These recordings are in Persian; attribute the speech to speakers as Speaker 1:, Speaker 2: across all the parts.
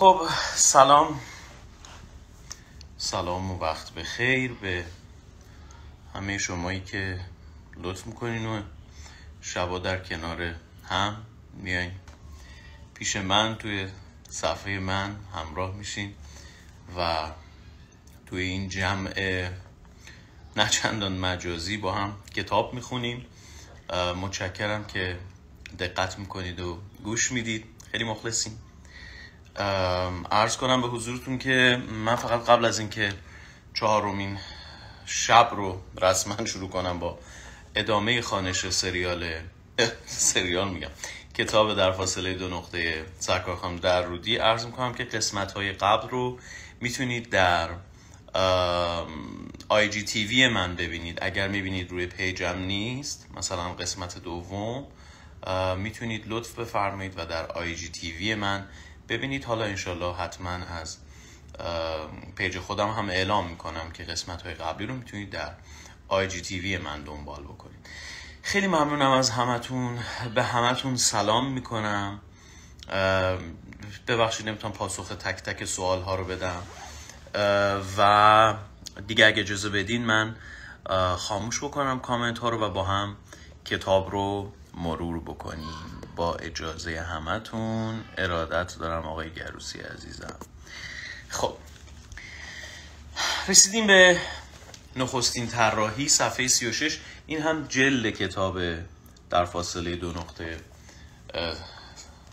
Speaker 1: خب سلام. سلام و وقت به خیر به همه شمایی که لطف می‌کنین و شبا در کنار هم میاین پیش من توی صفحه من همراه میشین و توی این جمع نه چندان مجازی با هم کتاب می‌خونیم. متشکرم که دقت می‌کنید و گوش می‌دید. خیلی مخلصیم. ارز کنم به حضورتون که من فقط قبل از اینکه چهارمین شب رو رسما شروع کنم با ادامه خانش سریال سریال میگم کتاب در فاصله دو نقطه سرکار خانم در رودی عرض می‌کنم که قسمت های قبل رو می‌تونید در آی جی تیوی من ببینید. اگر می‌بینید روی پیجم نیست مثلا قسمت دوم می‌تونید لطف بفرمایید و در IGTV من ببینید حالا انشالله حتما از page خودم هم اعلام می‌کنم که قسمت های قبلی رو می‌تونید در IGTV من دنبال بکنید. خیلی ممنونم از همتون. به همتون سلام می‌کنم. ببخشید نمی‌تونم پاسخ تک تک سوال ها رو بدم. و دیگه اگه اجازه بدین من خاموش بکنم کامنت ها رو و با هم کتاب رو مرور بکنیم. اجازه همتون ارادت دارم آقای گروسی عزیزم. خب رسیدیم به نخستین طراحی صفحه 36 این هم جلد کتاب در فاصله دو نقطه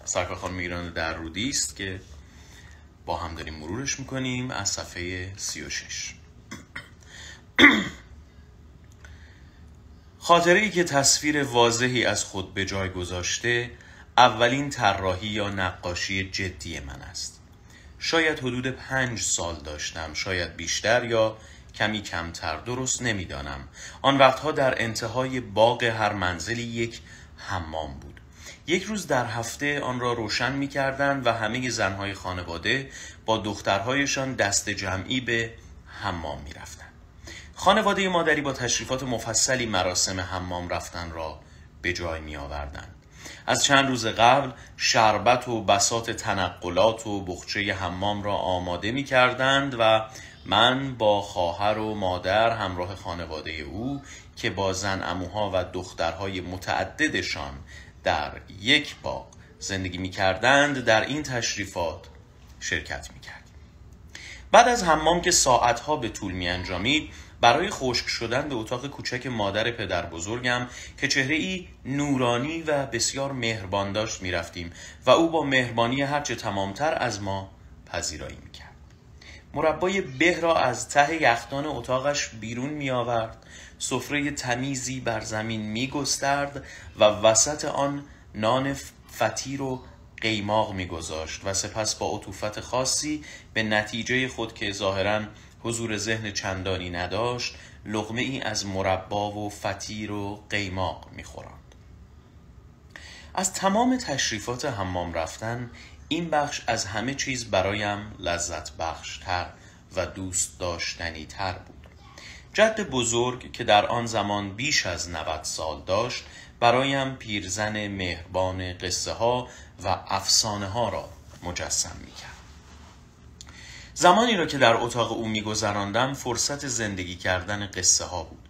Speaker 1: سرکار خانم میگران در رودی است که با هم داریم مرورش می‌کنیم از صفحه 36 خاطره ای که تصویر واضحی از خود به جای گذاشته اولین طراحی یا نقاشی جدی من است. شاید حدود پنج سال داشتم شاید بیشتر یا کمی کمتر درست نمی‌دانم. آن وقتها در انتهای باغ هر منزلی یک حمام بود. یک روز در هفته آن را روشن می کردن و همه زنهای خانواده با دخترهایشان دست جمعی به حمام می رفتن. خانواده مادری با تشریفات مفصلی مراسم حمام رفتن را به جای می آوردن. از چند روز قبل شربت و بسات تنقلات و بخچه حمام را آماده می کردند و من با خواهر و مادر همراه خانواده او که با زن اموها و دخترهای متعددشان در یک باغ زندگی می کردند در این تشریفات شرکت می کرد. بعد از حمام که ساعتها به طول می انجامید برای خشک شدن به اتاق کوچک مادر پدر بزرگم که چهره ای نورانی و بسیار مهربان داشت می رفتیم و او با مهربانی هرچه تمامتر از ما پذیرایی می کرد. مربای به را از ته یخدان اتاقش بیرون می آورد سفره تمیزی بر زمین می گسترد و وسط آن نان فطیر و قیماق میگذاشت و سپس با عطوفت خاصی به نتیجه خود که ظاهرا حضور ذهن چندانی نداشت لغمه ای از مربا و فطیر و قیماق میخوراند از تمام تشریفات حمام رفتن این بخش از همه چیز برایم لذت بخشتر و دوست داشتنی تر بود جد بزرگ که در آن زمان بیش از 90 سال داشت برایم پیرزن مهربان قصه ها و افسانه ها را مجسم می کرد. زمانی را که در اتاق او میگذراندم فرصت زندگی کردن قصه ها بود.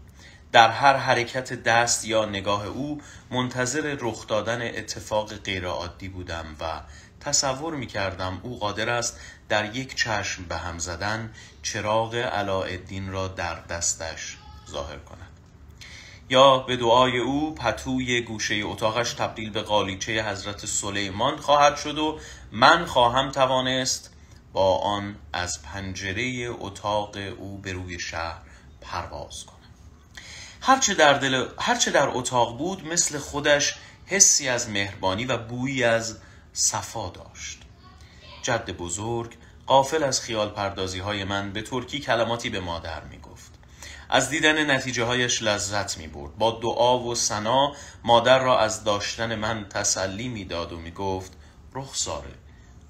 Speaker 1: در هر حرکت دست یا نگاه او منتظر رخ دادن اتفاق غیرعادی بودم و تصور می کردم او قادر است در یک چشم به هم زدن چراغ علاءالدین را در دستش ظاهر کند. یا به دعای او پتوی گوشه اتاقش تبدیل به قالیچه حضرت سلیمان خواهد شد و من خواهم توانست آن از پنجره اتاق او به روی شهر پرواز کنم. هرچه در, دل... هرچه در اتاق بود مثل خودش حسی از مهربانی و بویی از صفا داشت. جد بزرگ قافل از خیال پردازی های من به ترکی کلماتی به مادر می گفت از دیدن نتیجه هایش لذت می برد با دعا و سنا مادر را از داشتن من تسلی می داد و می گفت رخساره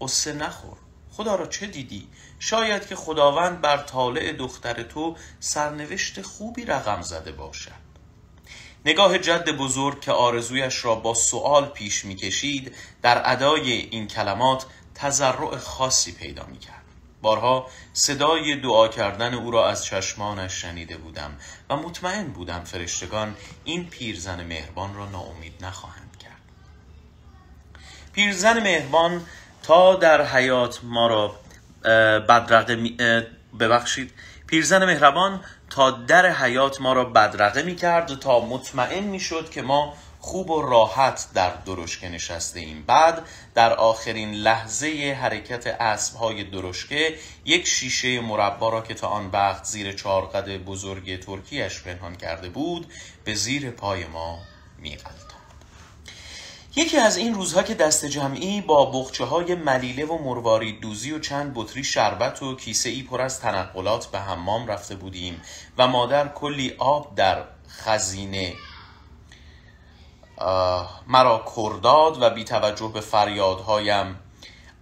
Speaker 1: قصه نخور. خدا را چه دیدی؟ شاید که خداوند بر طالع دختر تو سرنوشت خوبی رقم زده باشد. نگاه جد بزرگ که آرزویش را با سؤال پیش می کشید در ادای این کلمات تذرع خاصی پیدا می کرد بارها صدای دعا کردن او را از چشمانش شنیده بودم و مطمئن بودم فرشتگان این پیرزن مهربان را ناامید نخواهند کرد. پیرزن مهربان تا در حیات ما را بدرقه ببخشید. پیرزن مهربان تا در حیات ما را بدرقه می کرد تا مطمئن می شد که ما خوب و راحت در درشکه نشسته ایم بعد در آخرین لحظه حرکت اسبهای درشکه یک شیشه مربا را که تا آن وقت زیر چارقد بزرگ ترکیش پنهان کرده بود به زیر پای ما میقلتاند یکی از این روزها که دست جمعی با بخچه های ملیله و مروارید دوزی و چند بطری شربت و کیسه ای پر از تنقلات به حمام رفته بودیم و مادر کلی آب در خزینه مرا کرداد و بی توجه به فریادهایم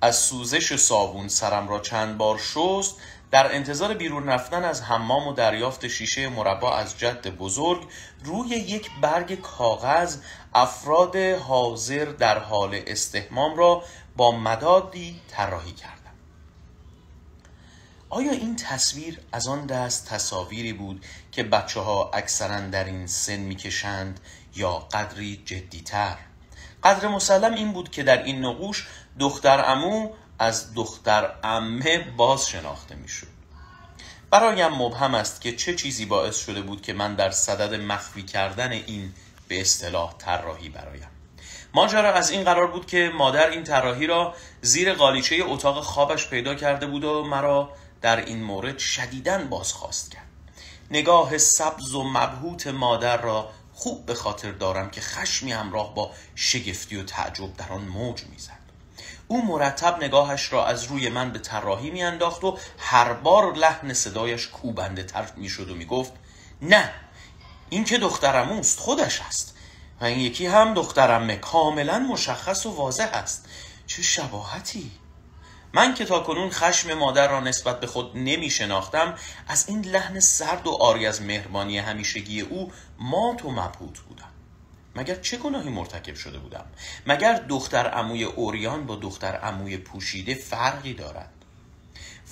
Speaker 1: از سوزش صابون سرم را چند بار شست در انتظار بیرون رفتن از حمام و دریافت شیشه مربا از جد بزرگ روی یک برگ کاغذ افراد حاضر در حال استهمام را با مدادی طراحی کردم آیا این تصویر از آن دست تصاویری بود که بچه ها اکثرا در این سن می‌کشند یا قدری جدیتر؟ قدر مسلم این بود که در این نقوش دختر امو از دختر امه باز شناخته می‌شد. برایم مبهم است که چه چیزی باعث شده بود که من در صدد مخفی کردن این به اصطلاح طراحی برایم. ماجرا از این قرار بود که مادر این طراحی را زیر قالیچه اتاق خوابش پیدا کرده بود و مرا در این مورد شدیداً بازخواست کرد. نگاه سبز و مبهوت مادر را خوب به خاطر دارم که خشمی همراه با شگفتی و تعجب در آن موج می‌زد. او مرتب نگاهش را از روی من به طراحی میانداخت و هر بار لحن صدایش کوبنده تر می‌شد و می‌گفت نه این که دخترم اوست خودش است. و این یکی هم دخترمه کاملا مشخص و واضح است. چه شباهتی. من که تا کنون خشم مادر را نسبت به خود نمی شناختم از این لحن سرد و آری از مهربانی همیشگی او مات و مبهوت بودم. مگر چه گناهی مرتکب شده بودم؟ مگر دختر عموی اوریان با دختر عموی پوشیده فرقی دارد؟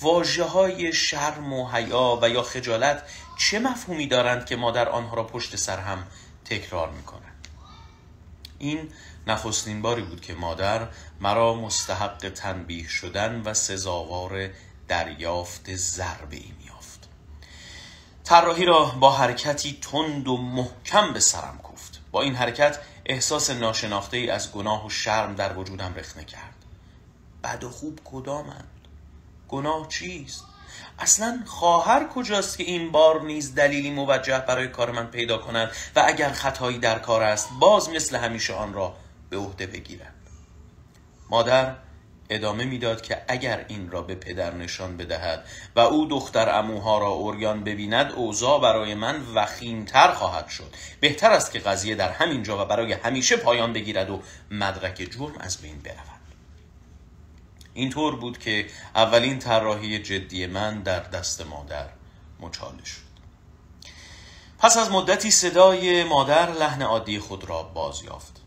Speaker 1: واجه های شرم و حیا و یا خجالت چه مفهومی دارند که مادر آنها را پشت سر هم تکرار می کند این نخستین باری بود که مادر مرا مستحق تنبیه شدن و سزاوار دریافت ضربه ای میافت طراحی را با حرکتی تند و محکم به سرم کوفت با این حرکت احساس ناشناخته ای از گناه و شرم در وجودم رخنه کرد. بد و خوب کدامند؟ گناه چیست؟ اصلا خواهر کجاست که این بار نیز دلیلی موجه برای کار من پیدا کند و اگر خطایی در کار است باز مثل همیشه آن را به عهده بگیرد. مادر ادامه می‌داد که اگر این را به پدر نشان بدهد و او دختر اموها را اوریان ببیند اوضاع برای من وخیمتر خواهد شد. بهتر است که قضیه در همین جا و برای همیشه پایان بگیرد و مدرک جرم از بین برود. اینطور بود که اولین طراحی جدی من در دست مادر مچاله شد. پس از مدتی صدای مادر لحن عادی خود را باز یافت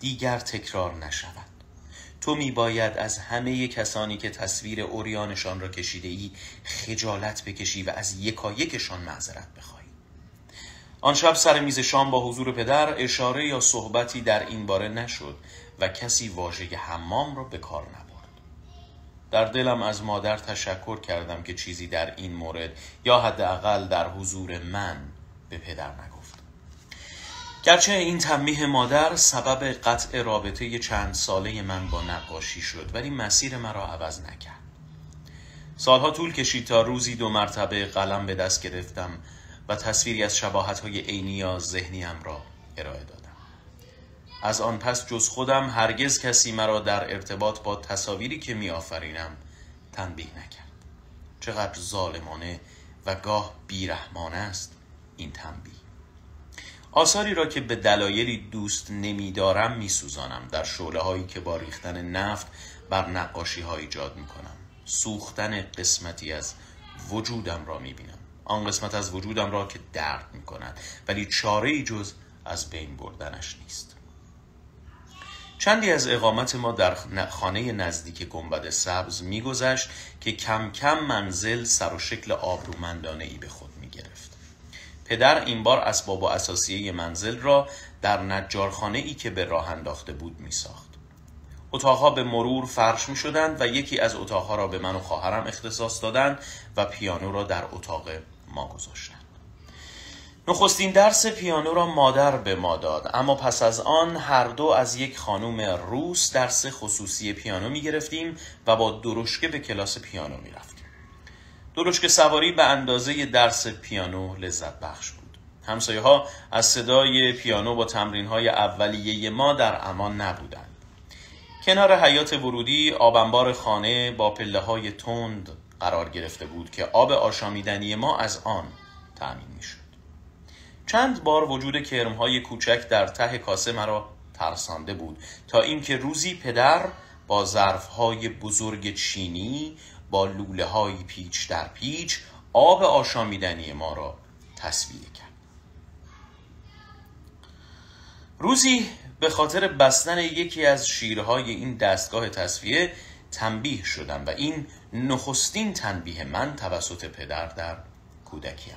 Speaker 1: دیگر تکرار نشود. تو می باید از همه کسانی که تصویر اوریانشان را کشیده ای خجالت بکشی و از یکایکشان معذرت بخواهی آن شب سر میز شام با حضور پدر اشاره یا صحبتی در این باره نشد و کسی واژه حمام را به کار نبرد. در دلم از مادر تشکر کردم که چیزی در این مورد یا حداقل در حضور من به پدر نگفت. گرچه این تنبیه مادر سبب قطع رابطه چند ساله من با نقاشی شد ولی مسیر مرا عوض نکرد. سالها طول کشید تا روزی دو مرتبه قلم به دست گرفتم و تصویری از شباهت های عینی یا ذهنیم را ارائه دادم. از آن پس جز خودم هرگز کسی مرا در ارتباط با تصاویری که می آفرینم تنبیه نکرد. چقدر ظالمانه و گاه بیرحمانه است این تنبیه. آثاری را که به دلایلی دوست نمیدارم میسوزانم در شعله هایی که با ریختن نفت بر نقاشی ها ایجاد می کنم سوختن قسمتی از وجودم را می بینم آن قسمت از وجودم را که درد می کند ولی چاره ای جز از بین بردنش نیست. چندی از اقامت ما در خانه نزدیک گنبد سبز میگذشت که کم کم منزل سر و شکل آبرومندانه ای به خود می گرفت. پدر این بار اسباب و اساسیه منزل را در نجارخانه ای که به راه انداخته بود می ساخت. اتاقها به مرور فرش می شدند و یکی از اتاقها را به من و خواهرم اختصاص دادند و پیانو را در اتاق ما گذاشتند. نخستین درس پیانو را مادر به ما داد اما پس از آن هر دو از یک خانم روس درس خصوصی پیانو می گرفتیم و با درشکه به کلاس پیانو می رفتیم درشکه سواری به اندازه درس پیانو لذت بخش بود همسایه ها از صدای پیانو با تمرین های اولیه ما در امان نبودند کنار حیات ورودی آبنبار خانه با پله های تند قرار گرفته بود که آب آشامیدنی ما از آن تأمین می شد. چند بار وجود کرمهای کوچک در ته کاسه مرا ترسانده بود تا اینکه روزی پدر با ظرفهای بزرگ چینی با لوله های پیچ در پیچ آب آشامیدنی ما را تصویه کرد. روزی به خاطر بستن یکی از شیرهای این دستگاه تصفیه تنبیه شدم و این نخستین تنبیه من توسط پدر در کودکیم.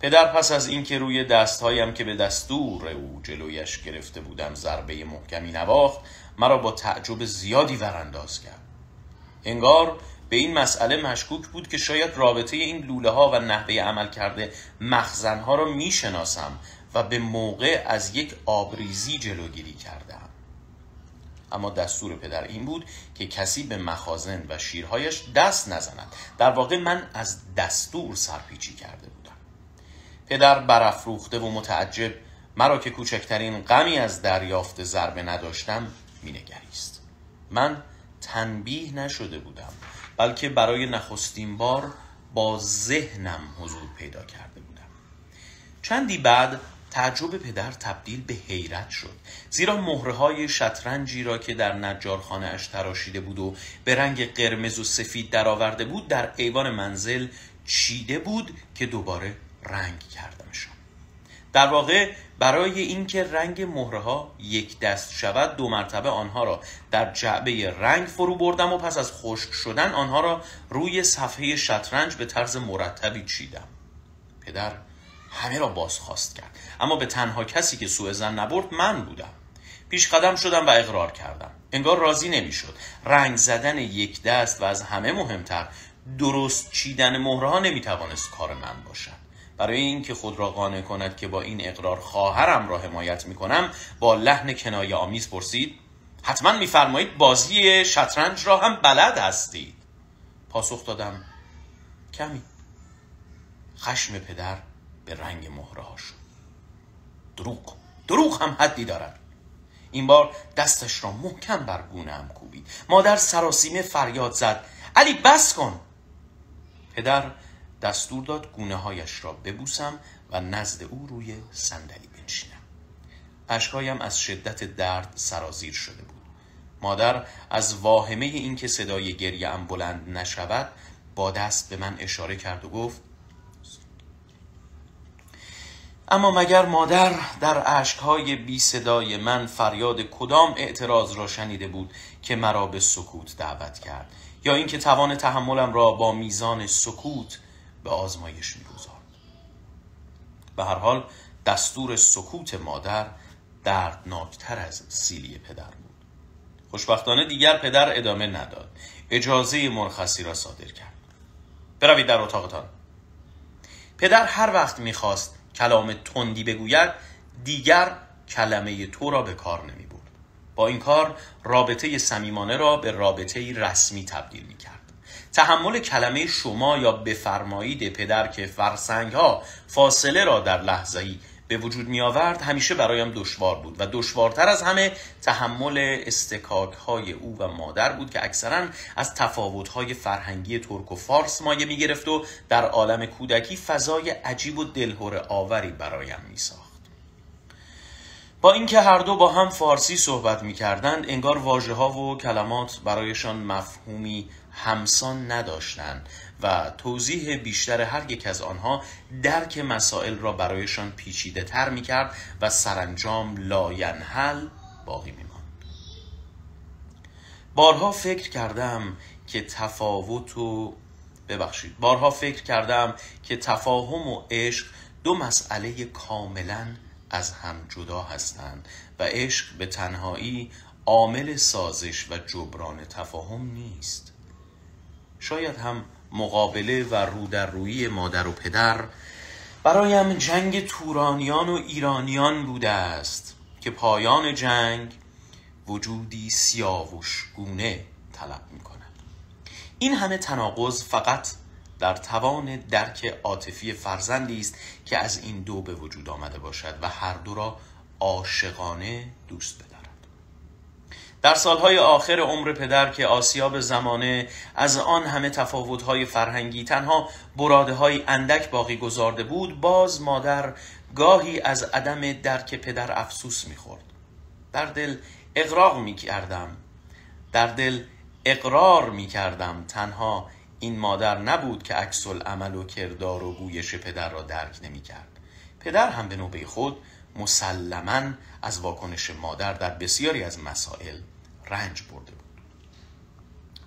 Speaker 1: پدر پس از اینکه روی دستهایم که به دستور او جلویش گرفته بودم ضربه محکمی نواخت مرا با تعجب زیادی ورانداز کرد. انگار به این مسئله مشکوک بود که شاید رابطه این لوله ها و نحوه عمل کرده مخزن ها را می شناسم و به موقع از یک آبریزی جلوگیری کردم. اما دستور پدر این بود که کسی به مخازن و شیرهایش دست نزند. در واقع من از دستور سرپیچی کرده بود پدر برافروخته و متعجب مرا که کوچکترین غمی از دریافت ضربه نداشتم مینگریست من تنبیه نشده بودم بلکه برای نخستین بار با ذهنم حضور پیدا کرده بودم. چندی بعد تعجب پدر تبدیل به حیرت شد زیرا مهره های شطرنجی را که در نجارخانه اش تراشیده بود و به رنگ قرمز و سفید درآورده بود در ایوان منزل چیده بود که دوباره رنگ کردمشان. در واقع برای اینکه رنگ مهره ها یک دست شود دو مرتبه آنها را در جعبه رنگ فرو بردم و پس از خشک شدن آنها را روی صفحه شطرنج به طرز مرتبی چیدم. پدر همه را بازخواست کرد اما به تنها کسی که سوء زن نبرد من بودم. پیش قدم شدم و اقرار کردم. انگار راضی نمی‌شد. رنگ زدن یک دست و از همه مهمتر درست چیدن مهره ها نمی‌توانست کار من باشد. برای اینکه خود را قانع کند که با این اقرار خواهرم را حمایت می کنم با لحن کنایه آمیز پرسید حتما میفرمایید بازی شطرنج را هم بلد هستید؟ پاسخ دادم کمی. خشم پدر به رنگ مهره ها شد. دروغ دروغ هم حدی دارد. این بار دستش را محکم بر گونه هم کوبید. مادر سراسیمه فریاد زد علی بس کن. پدر دستور داد گونه هایش را ببوسم و نزد او روی صندلی بنشینم. اشکایم از شدت درد سرازیر شده بود. مادر از واهمه اینکه صدای گریه ام بلند نشود با دست به من اشاره کرد و گفت اما مگر مادر در عشقهای بی صدای من فریاد کدام اعتراض را شنیده بود که مرا به سکوت دعوت کرد؟ یا اینکه توان تحملم را با میزان سکوت به آزمایش می‌گذارد به هر حال دستور سکوت مادر دردناکتر از سیلی پدر بود. خوشبختانه دیگر پدر ادامه نداد. اجازه مرخصی را صادر کرد. بروید در اتاقتان. پدر هر وقت می‌خواست کلام تندی بگوید دیگر کلمه تو را به کار نمی برد با این کار رابطه صمیمانه را به رابطه رسمی تبدیل می کرد تحمل کلمه شما یا بفرمایید پدر که فرسنگ ها فاصله را در لحظه ای به وجود می آورد همیشه برایم دشوار بود و دشوارتر از همه تحمل استکاک های او و مادر بود که اکثرا از تفاوت های فرهنگی ترک و فارس مایه می گرفت و در عالم کودکی فضای عجیب و دلهور آوری برایم می ساخت. با اینکه هر دو با هم فارسی صحبت می کردند انگار واژه ها و کلمات برایشان مفهومی همسان نداشتند و توضیح بیشتر هر یک از آنها درک مسائل را برایشان پیچیده تر می کرد و سرانجام لاینحل باقی می بارها فکر کردم که تفاوت و ببخشید. بارها فکر کردم که تفاهم و عشق دو مسئله کاملا از هم جدا هستند و عشق به تنهایی عامل سازش و جبران تفاهم نیست. شاید هم مقابله و رو مادر و پدر برایم جنگ تورانیان و ایرانیان بوده است که پایان جنگ وجودی سیاوش گونه طلب می کند این همه تناقض فقط در توان درک عاطفی فرزندی است که از این دو به وجود آمده باشد و هر دو را عاشقانه دوست بدارد در سالهای آخر عمر پدر که آسیاب زمانه از آن همه تفاوتهای فرهنگی تنها براده های اندک باقی گذارده بود باز مادر گاهی از عدم درک پدر افسوس می‌خورد. در دل اقراق می‌کردم در دل اقرار می‌کردم. تنها این مادر نبود که عکس عمل و کردار و گویش پدر را درک نمی‌کرد. پدر هم به نوبه خود مسلما از واکنش مادر در بسیاری از مسائل رنج برده بود.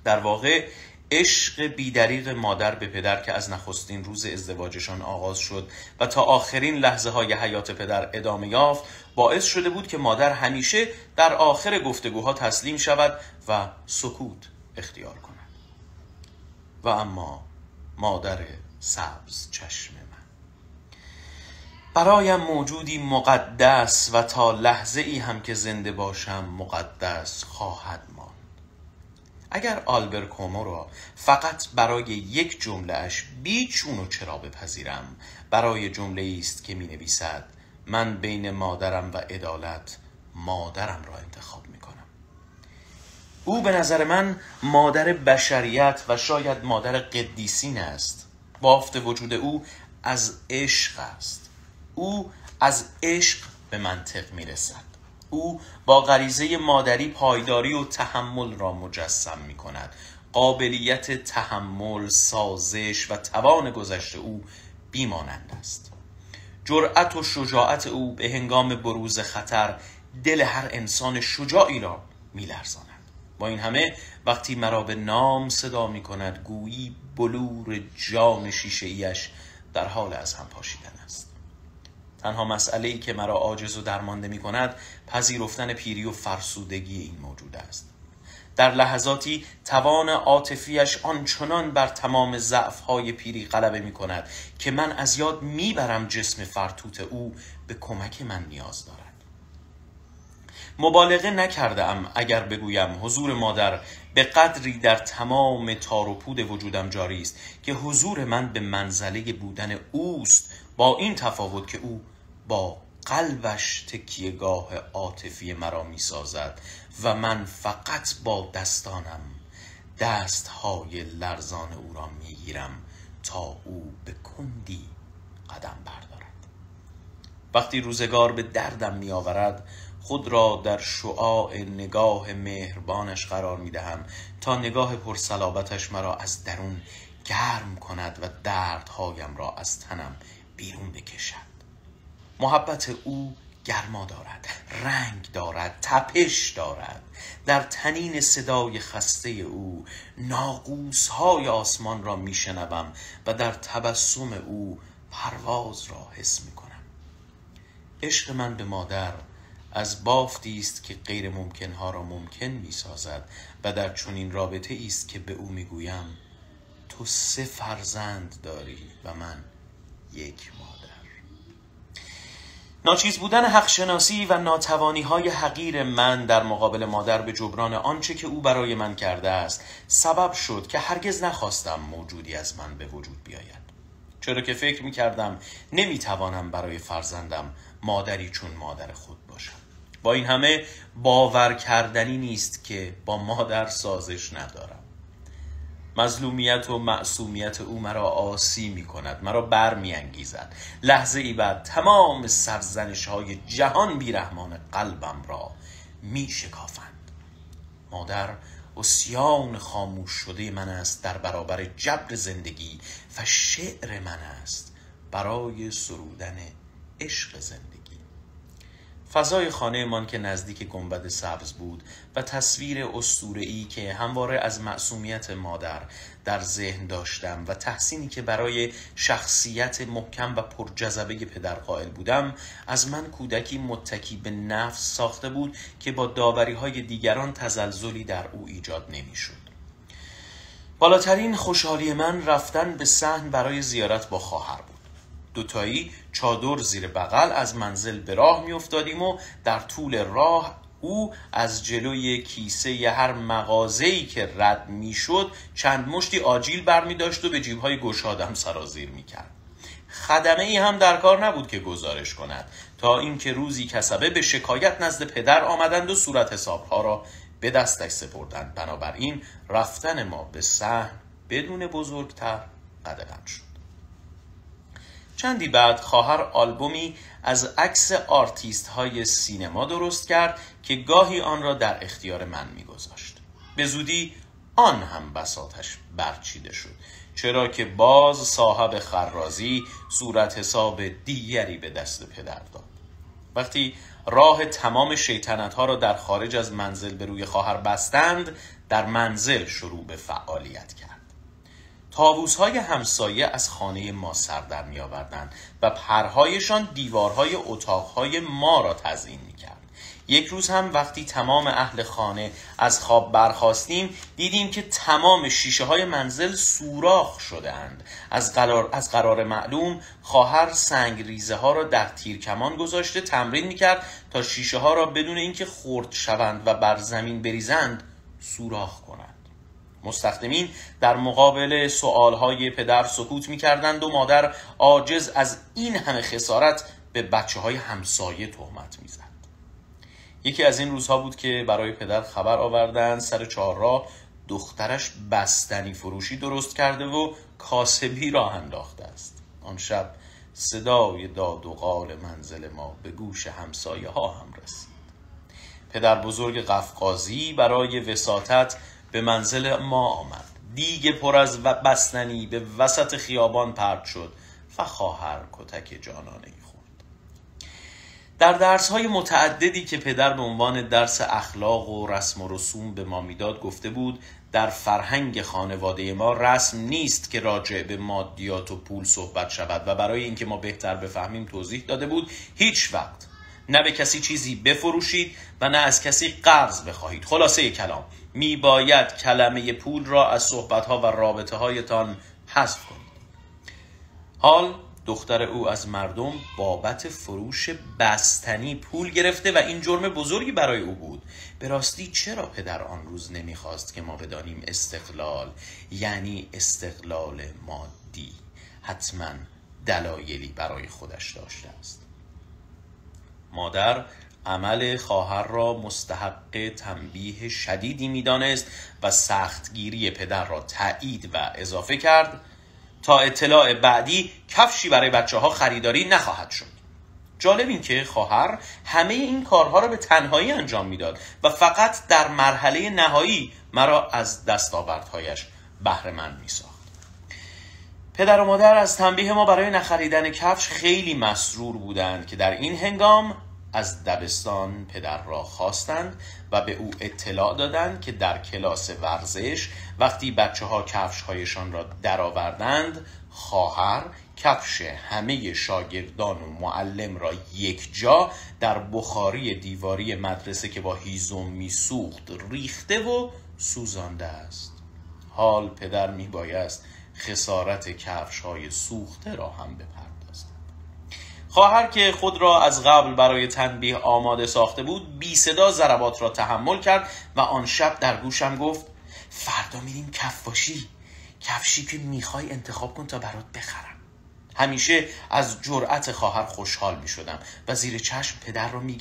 Speaker 1: در واقع عشق بیدریق مادر به پدر که از نخستین روز ازدواجشان آغاز شد و تا آخرین لحظه های حیات پدر ادامه یافت باعث شده بود که مادر همیشه در آخر گفتگوها تسلیم شود و سکوت اختیار کند. و اما مادر سبز چشم برایم موجودی مقدس و تا لحظه ای هم که زنده باشم مقدس خواهد ماند. اگر آلبر کومو را فقط برای یک جمله اش بیچون و چرا بپذیرم برای جمله است که می نویسد من بین مادرم و عدالت مادرم را انتخاب می کنم او به نظر من مادر بشریت و شاید مادر قدیسین است. بافت وجود او از عشق است. او از عشق به منطق می‌رسد. او با غریزه مادری پایداری و تحمل را مجسم می کند قابلیت تحمل، سازش و توان گذشته او بیمانند است. جرأت و شجاعت او به هنگام بروز خطر دل هر انسان شجاعی را میلرزاند. با این همه وقتی مرا به نام صدا می کند گویی بلور جان شیشه ایش در حال از هم پاشیدن است. تنها مسئله ای که مرا عاجز و درمانده می کند پذیرفتن پیری و فرسودگی این موجود است. در لحظاتی توان عاطفیش آنچنان بر تمام های پیری غلبه می کند که من از یاد می‌برم جسم فرتوت او به کمک من نیاز دارد. مبالغه نکردم اگر بگویم حضور مادر به قدری در تمام تار و پود وجودم جاری است که حضور من به منزله بودن اوست با این تفاوت که او با قلبش تکیهگاه عاطفی مرا می سازد و من فقط با دستانم دستهای لرزان او را می گیرم تا او به کندی قدم بردارد. وقتی روزگار به دردم می آورد خود را در شعاع نگاه مهربانش قرار می دهم تا نگاه پرسلابتش مرا از درون گرم کند و دردهایم را از تنم بیرون بکشد. محبت او گرما دارد رنگ دارد تپش دارد. در تنین صدای خسته او ناقوس های آسمان را میشنوم و در تبسم او پرواز را حس می کنم عشق من به مادر از بافتی است که غیر ممکن ها را ممکن می سازد و در چنین رابطه است که به او می گویم تو سه فرزند داری و من یک مادر. ناچیز بودن حق شناسی و ناتوانی های حقیر من در مقابل مادر به جبران آنچه که او برای من کرده است سبب شد که هرگز نخواستم موجودی از من به وجود بیاید. چرا که فکر می کردم نمی توانم برای فرزندم مادری چون مادر خود باشم. با این همه باور کردنی نیست که با مادر سازش ندارم. مظلومیت و معصومیت او مرا آسی می کند مرا بر می انگیزد لحظه ای بعد تمام سرزنش های جهان بیرحمان قلبم را می شکافند مادر اسیان خاموش شده من است در برابر جبر زندگی و شعر من است برای سرودن عشق زندگی. فضای خانهمان که نزدیک گنبد سبز بود و تصویر ای که همواره از معصومیت مادر در ذهن داشتم و تحسینی که برای شخصیت محکم و پرجذبه پدر قائل بودم از من کودکی متکی به نفس ساخته بود که با داوری های دیگران تزلزلی در او ایجاد نمی‌شد. بالاترین خوشحالی من رفتن به صحن برای زیارت با خواهر بود دوتایی چادر زیر بغل از منزل به راه میافتادیم و در طول راه او از جلوی کیسه هر مغازه‌ای که رد می‌شد چند مشتی آجیل برمی داشت و به جیبهای گشادم سرازیر می‌کرد. خدمه ای هم در کار نبود که گزارش کند تا اینکه روزی کسبه به شکایت نزد پدر آمدند و صورت حسابها را به دستش سپردند. بنابراین رفتن ما به صحن بدون بزرگتر قدغن شد. چندی بعد خواهر آلبومی از عکس آرتیست های سینما درست کرد که گاهی آن را در اختیار من میگذاشت. به زودی آن هم بساطش برچیده شد چرا که باز صاحب خرازی صورت حساب دیگری به دست پدر داد. وقتی راه تمام شیطنت ها را در خارج از منزل به روی خواهر بستند در منزل شروع به فعالیت کرد. تابوس های همسایه از خانه ما سر در می آوردند و پرهایشان دیوارهای اتاقهای ما را تزیین می کرد. یک روز هم وقتی تمام اهل خانه از خواب برخواستیم دیدیم که تمام شیشه های منزل سوراخ شده اند. از قرار, از قرار معلوم خواهر سنگ ریزه ها را در تیرکمان گذاشته تمرین می کرد تا شیشه ها را بدون اینکه خرد شوند و بر زمین بریزند سوراخ کنند. مستخدمین در مقابل سؤالهای پدر سکوت می کردند و مادر عاجز از این همه خسارت به بچه های همسایه تهمت می زد. یکی از این روزها بود که برای پدر خبر آوردند سر چهارراه دخترش بستنی فروشی درست کرده و کاسبی راه انداخته است آن شب صدای داد و قال منزل ما به گوش همسایه ها هم رسید پدر بزرگ قفقازی برای وساطت به منزل ما آمد. دیگه پر از بستنی به وسط خیابان پرد شد و خواهر کتک جانانه خورد. در درس های متعددی که پدر به عنوان درس اخلاق و رسم و رسوم به ما می‌داد گفته بود در فرهنگ خانواده ما رسم نیست که راجع به مادیات و پول صحبت شود و برای اینکه ما بهتر بفهمیم توضیح داده بود هیچ وقت نه به کسی چیزی بفروشید و نه از کسی قرض بخواهید. خلاصه کلام. می باید کلمه پول را از صحبتها و رابطه هایتان حذف کنید. حال دختر او از مردم بابت فروش بستنی پول گرفته و این جرم بزرگی برای او بود. به راستی چرا پدر آن روز نمی‌خواست که ما بدانیم استقلال یعنی استقلال مادی حتما دلایلی برای خودش داشته است؟ مادر عمل خواهر را مستحق تنبیه شدیدی می‌دانست و سختگیری پدر را تایید و اضافه کرد تا اطلاع بعدی کفشی برای بچه ها خریداری نخواهد شد. جالب این که خواهر همه این کارها را به تنهایی انجام می‌داد و فقط در مرحله نهایی مرا از دستاوردهایش بهرهمند میساخت. پدر و مادر از تنبیه ما برای نخریدن کفش خیلی مسرور بودند که در این هنگام از دبستان پدر را خواستند و به او اطلاع دادند که در کلاس ورزش وقتی بچه ها کفش هایشان را درآوردند خواهر کفش همه شاگردان و معلم را یک جا در بخاری دیواری مدرسه که با هیزم میسوخت ریخته و سوزانده است. حال پدر میبایست خسارت کفش های سوخته را هم بپردازد. خواهر که خود را از قبل برای تنبیه آماده ساخته بود بی صدا ضربات را تحمل کرد و آن شب در گوشم گفت فردا میریم کفاشی کفشی که می‌خوای انتخاب کن تا برات بخرم. همیشه از جرأت خواهر خوشحال می شدم و زیر چشم پدر را می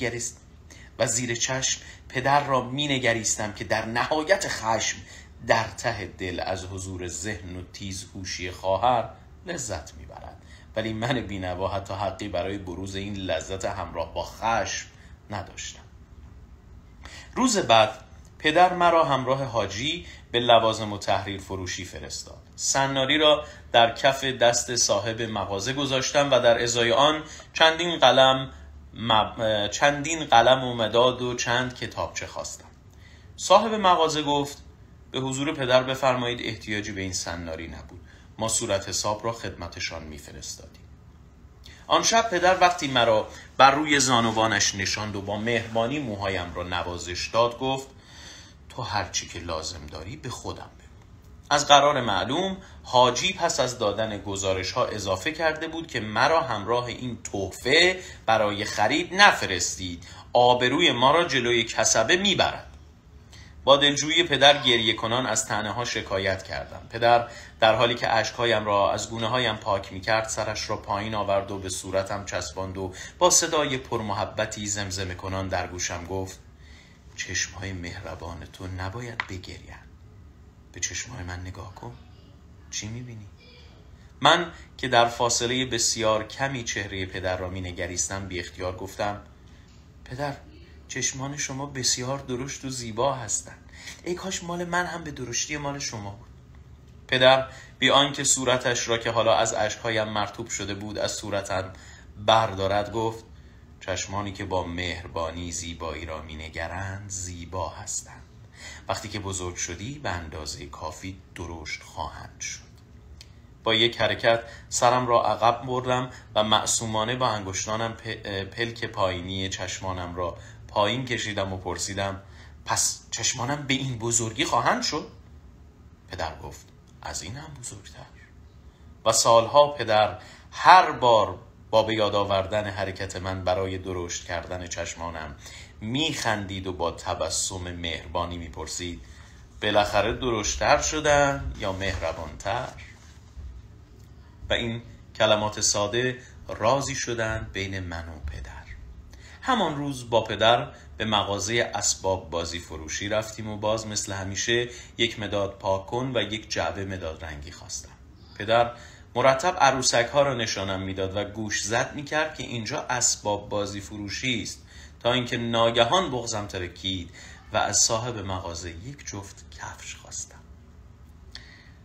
Speaker 1: و زیر چشم پدر را می نگریستم که در نهایت خشم در ته دل از حضور ذهن و تیز هوشی خواهر لذت می‌برد. ولی من بینوا حتی حقی برای بروز این لذت همراه با خشم نداشتم. روز بعد پدر مرا همراه حاجی به لوازم و تحریر فروشی فرستاد. سناری را در کف دست صاحب مغازه گذاشتم و در ازای آن چندین قلم چندین قلم و مداد و چند کتابچه خواستم. صاحب مغازه گفت به حضور پدر بفرمایید احتیاجی به این سناری نبود. ما صورت حساب را خدمتشان میفرستادیم. آن شب پدر وقتی مرا بر روی زانوانش نشاند و با مهربانی موهایم را نوازش داد گفت تو هرچی که لازم داری به خودم بگو. از قرار معلوم حاجی پس از دادن گزارش ها اضافه کرده بود که مرا همراه این تحفه برای خرید نفرستید. آبروی ما را جلوی کسبه می‌برد. با دلجویی پدر گریه کنان از تنه ها شکایت کردم. پدر در حالی که اشکهایم را از گونه هایم پاک می کرد سرش را پایین آورد و به صورتم چسباند و با صدای پرمحبتی زمزمه کنان در گوشم گفت چشم های مهربان تو نباید بگریم به چشم های من نگاه کن. چی می بینی؟ من که در فاصله بسیار کمی چهره پدر را می نگریستم بی اختیار گفتم پدر چشمان شما بسیار درشت و زیبا هستند. ای کاش مال من هم به درشتی مال شما بود. پدر بی آنکه صورتش را که حالا از اشکهایم مرتوب شده بود از صورتم بردارد گفت چشمانی که با مهربانی زیبایی را مینگرند زیبا هستند. وقتی که بزرگ شدی به اندازه کافی درشت خواهند شد. با یک حرکت سرم را عقب بردم و معصومانه با انگشتانم پلک پایینی چشمانم را پایین کشیدم و پرسیدم پس چشمانم به این بزرگی خواهند شد؟ پدر گفت از این هم بزرگتر. و سالها پدر هر بار با به یاد آوردن حرکت من برای درشت کردن چشمانم میخندید و با تبسم مهربانی می‌پرسید بالاخره درشتر شدن یا مهربانتر؟ و این کلمات ساده رازی شدن بین من و پدر. همان روز با پدر به مغازه اسباب بازی فروشی رفتیم و باز مثل همیشه یک مداد پاک کن و یک جعبه مداد رنگی خواستم. پدر مرتب عروسک ها را نشانم می‌داد و گوش زد می کرد که اینجا اسباب بازی فروشی است. تا اینکه ناگهان بغزم ترکید و از صاحب مغازه یک جفت کفش خواستم.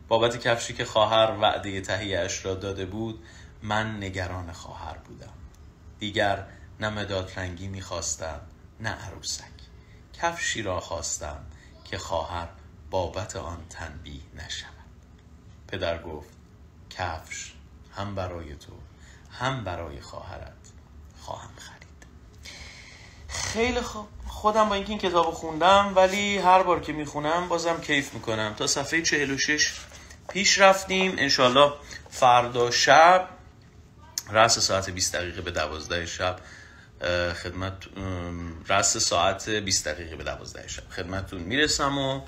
Speaker 1: بابت کفشی که خواهر وعده تهیهش را داده بود من نگران خواهر بودم. دیگر نه مداد رنگی می‌خواستم نه عروسک. کفشی را خواستم که خواهر بابت آن تنبیه نشود. پدر گفت کفش هم برای تو هم برای خواهرت خواهم خرید. خیلی خوب. خودم با اینکه این کتاب خوندم ولی هر بار که می‌خونم بازم کیف می‌کنم. تا صفحه 46 پیش رفتیم. انشالله فردا شب رأس ساعت 20 دقیقه به دوازده شب خدمت رس ساعت 20 دقیقه به 12 شب. خدمتتون می‌رسم و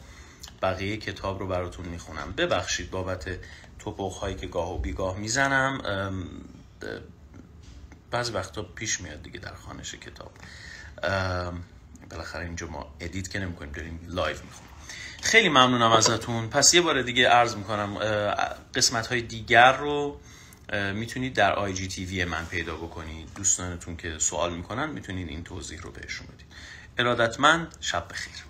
Speaker 1: بقیه کتاب رو براتون می‌خونم. ببخشید بابت تپق هایی که گاه و بیگاه می‌زنم. بعضی وقتا پیش میاد دیگه در خوانش کتاب. بالاخره اینجا ما edit که نمی کنیم داریم live می‌خونیم. خیلی ممنونم ازتون. پس یه بار دیگه عرض می‌کنم قسمت های دیگر رو می‌تونید در IGTV من پیدا بکنید. دوستانتون که سوال می‌کنن می‌تونید این توضیح رو بهشون بدید. ارادتمند شب بخیر.